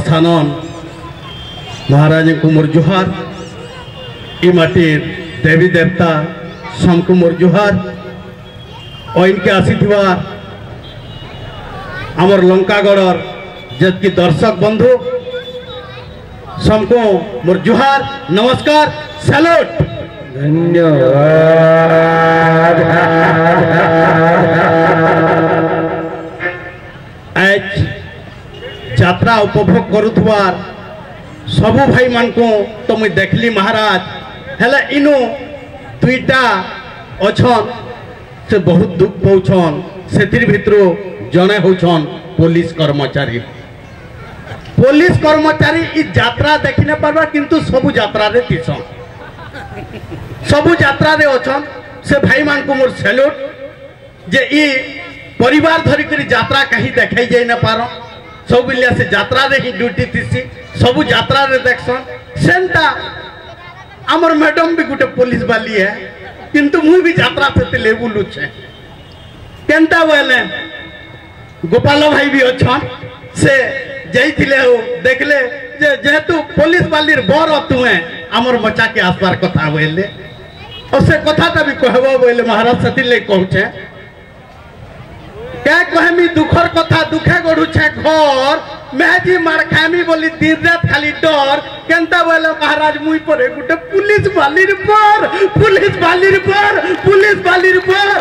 स्थानन, महाराज कुमर जोहार यटर देवी देवता शम कुमर जोहार के आसी आमर लंकागढ़र जी दर्शक बंधु शमको मोर जुहार, नमस्कार, सैल्यूट! धन्यवाद। ଯାତ୍ରା ଉପଭୋଗ କରୁଥିବାର ସବୁ ଭାଇମାନଙ୍କୁ ତ ମୁଇଁ ଦେଖିଲି ମହାରାଜ ହେଲେ ଇନୁ ଦୁଇଟା ଅଛନ୍ ସେ ବହୁତ ଦୁଃଖ ପାଉଛନ୍ ସେଥିର ଭିତରୁ ଜଣେ ହଉଛନ୍ ପୋଲିସ କର୍ମଚାରୀ ପୋଲିସ କର୍ମଚାରୀ ଇ ଯାତ୍ରା ଦେଖି ନ ପାରବା କିନ୍ତୁ ସବୁ ଯାତ୍ରାରେ ଥିସନ୍ ସବୁ ଯାତ୍ରାରେ ଅଛନ୍ ସେ ଭାଇମାନଙ୍କୁ ମୋର ସେଲ୍ୟୁଟ ଯେ ଇ ପରିବାର ଧରିକରି ଯାତ୍ରା କାହିଁ ଦେଖାଇ ଯାଇ ନ ପାର ସବୁବେଲେ ସେ ଯାତ୍ରାରେ ହିଁ ଡ୍ୟୁଟି ଥିସି ସବୁ ଯାତ୍ରାରେ ଦେଖସନ୍ ସେନ୍ତା ଆମର ମ୍ୟାଡ଼ମ୍ ବି ଗୋଟେ ପୋଲିସ ବାଲି ହେ କିନ୍ତୁ ମୁଁ ବି ଯାତ୍ରା ସେଥିଲାଗି ବୁଲୁଛେ କେନ୍ତା ବୋଇଲେ ଗୋପାଲ ଭାଇ ବି ଅଛନ୍ ସେ ଯାଇଥିଲେ ଆଉ ଦେଖିଲେ ଯେ ଯେହେତୁ ପୋଲିସ ବାଲିର ବର ତୁମେ ଆମର ମଚାକେ ଆସବାର କଥା ବୋଇଲେ ଆଉ ସେ କଥାଟା ବି କହିବ ବୋଇଲେ ମହାରାଜ ସେଥିଲାଗି କହୁଛେ কহেমি দুঃখর কথা, দুঃখে গড়ুছে ঘর। মেহাজি মার খাইমি বলি, দিন রাত খালি ডর। কেনতা বলে, মহারাজ, মুই পরে গুটে পুলিশ বালির পর, পুলিশ বালির পর, পুলিশ বালির পর।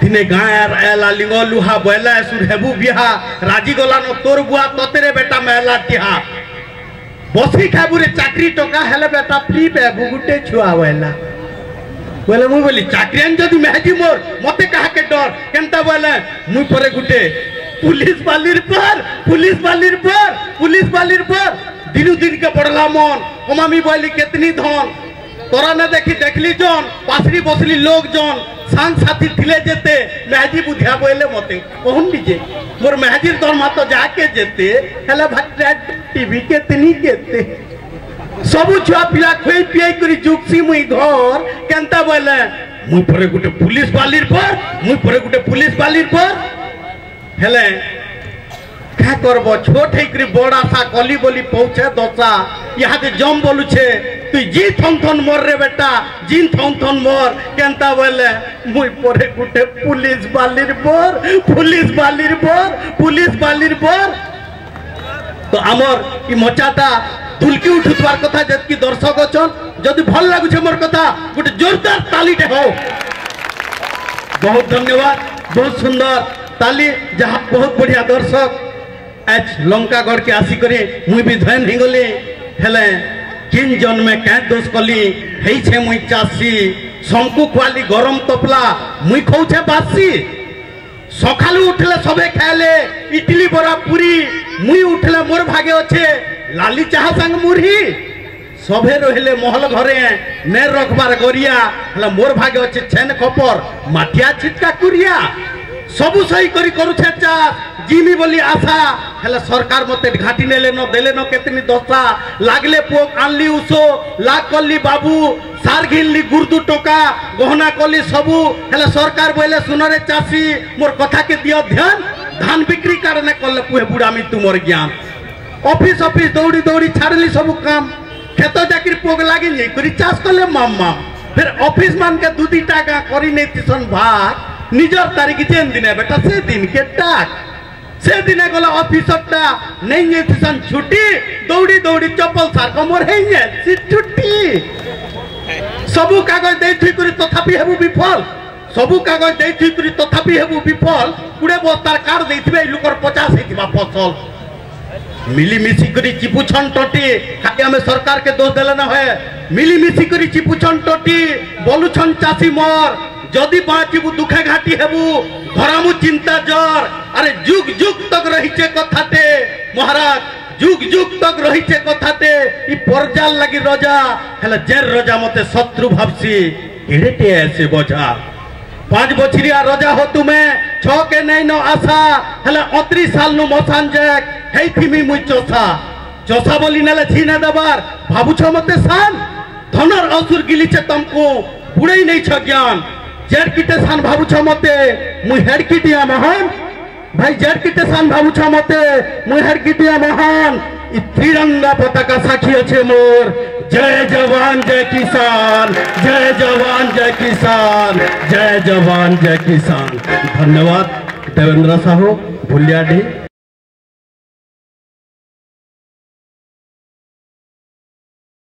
দিনে গাঁয়ের এলা লিঙ্গ লুহা বয়লা সুর হেবু বিহা, রাজি গলানো তোর বুয়া, ততেরে বেটা মেলা টিহা। বসি খাবুরে চাকরি টকা, হেলে বেটা ফ্রি পেবু গুটে ছুয়া বয়লা ବୋଇଲେ ମୁଁ ବୋଇଲି ଚାକିରିଆନ ଯଦି ମେହାଜି ମୋର ମତେ କାହାକେ ଡର କେନ୍ତା ବୋଇଲେ ମୁଇଁ ପରେ ଗୁଟେ পুলিশ বালির পর পুলিশ বালির পর পুলিশ বালির পর দিনু দিনকে পড়লা মন কমামি বইলি কেতনি ধন তোরা না দেখি দেখলি জন পাশরি বসলি লোকজন সাং সাথী থিলে যেতে মেহাজি বুঝিয়া বইলে মতে কহুন নিজে মোর মেহাজির দরমা তো যাকে যেতে হেলে ভাই টিভি কেতনি কেতে ସବୁ ଛୁଆ ପିଲା ଖୁଏଇ ପିଆଇ କରି ଯୁଗସି ମୁଇଁ ଘର କେନ୍ତା ବୋଇଲେ ମୁଇଁ ପରେ ଗୋଟେ ପୁଲିସ ବାଲିର ପର ମୁଇଁ ପରେ ଗୋଟେ ପୁଲିସ ବାଲିର ପର ହେଲେ କା করব ছোট ହେଇକରି বড় আশা কলি বলি পৌঁছে দশা ইহাতে জম বলুছে তুই জি থন থন মর রে বেটা জিন থন থন মর কেনতা বলে মুই পরে গুটে পুলিশ বালির পর পুলিশ বালির পর পুলিশ বালির পর তো আমার ই মচাটা তুলকি উঠুবার কথা যেতকি দর্শক অছন যদি ভালো লাগুছে মোর কথা গোটে জোরদার তালিটে হো বহুত ধন্যবাদ বহুত সুন্দর তালি যাহা বহুত বঢ়িয়া দর্শক আজ লঙ্কাগড়কে আসিকরি মুই বি ধন হিগলি হেলে কিন জন্মে কেঁ দোষ কলি হেইছে মুই চাষি শঙ্কু খোয়ালি গরম তপলা মুই খৌছে বাসি সকালু উঠলে সবে খাইলে ইডলি বড়া পুরি মুই উঠলে মোর ভাগে অছে লালি চাহা সাং মুড়ি। সবে রহিলে মহল ঘরে নে রখবার গরিয়া হলে মোর ভাগে অছে ছেন খপর মাটিয়া ছিটকা কুরিয়া সবু সই করি করুছে চাষ জিমি বলি আশা হেলে সরকার মতে ঘাটি নেলে ন দেলে ন কেতনি দশা লাগলে পোক আনলি উসো লাগ করলি বাবু সার ঘিনলি গুরদু টোকা গহনা কলি সবু হেলে সরকার বইলে সুনরে চাষি মোর কথাকে দিও ধ্যান ধান বিক্রি কারণে করলে পুহে বুড়ামি তুমর জ্ঞান অফিস অফিস দৌড়ি দৌড়ি, ছাড়লি সব কাম। ক্ষেত চাকরি পোক লাগিলি যাই করি চাষ কলে মাম্মা। ফের অফিস মানকে দু দুই টাকা করি নেইতিছন ভাত। নিজের তারিখ যে দিনে বেটা, সে দিনকে ডাক? সেদিনে গেলে অফিসরটা, নেই যেতেছেন ছুটি। দৌড়ি দৌড়ি চপল সার কমর হয়ে যাচ্ছে ছুটি। সবু কাগজ দেই করি, তথাপি হেবু বিফল। সবু কাগজ দেই করি, তথাপি হেবু বিফল। কুড়ে বস্তার কার্ড দেই এই লোকর পচাশ হয়ে ফসল। মিলিমিশি করে চিপুছন টটি খালি আমি সরকারকে দোষ দেলে না হয়। মিলিমিশি করে চিপুছন টটি বলুছন চাষি মর, যদি বাঁচিবু দুঃখে ঘাটি হেবু, ধরামু চিন্তা জ্বর। আরে যুগ যুগ তক রহিছে কথাতে, মহারাজ, যুগ যুগ তক রহিছে কথাতে, ই পরজাল লাগি রজা হেলে জের রজা মতে শত্রু ভাবছি এড়েটে এসে বোঝা পাঁচ বছরিয়া রজা হো তুমি, ছকে নেই ন আশা। হেলে অত্রিশ সাল নু মশান জ্যাক হেই থিমি মুই চষা। চষা বলি নেলে ছিনে দেবার। ভাবুছ মতে সান? ধনর অসুর গিলিছে তমকু, বুড়েই নেইছ জ্ঞান। জের কিটে সান ভাবুছ মতে, মুই হেড কিটিয়া মহান? ভাই জেড কিটেসান ভাবুছ মতে, মুই হের কিটিয়া মহান? ই ত্রিরঙ্গা পতাকা সাক্ষী আছে মোর জয় জওয়ান জয় কিষান জয় জওয়ান জয় কিষান জয় জওয়ান জয় কিষান ধন্যবাদ দেবেন্দ্র সাহু ভুলিয়াডি